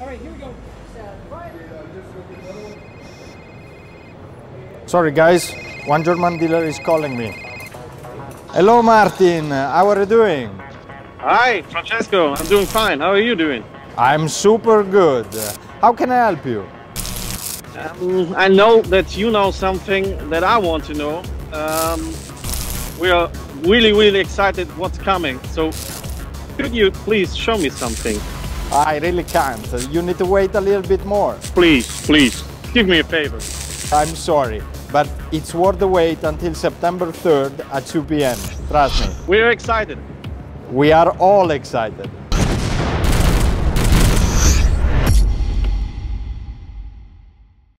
All right, here we go. Sorry guys, one German dealer is calling me. Hello Martin, how are you doing? Hi, Francesco. I'm doing fine. How are you doing? I'm super good. How can I help you? Um, I know that you know something that I want to know. Um, we are really, really excited what's coming. So, could you please show me something? I really can't. You need to wait a little bit more. Please, please, give me a favor. I'm sorry, but it's worth the wait until September 3rd at 2 p.m. Trust me. We are excited. We are all excited.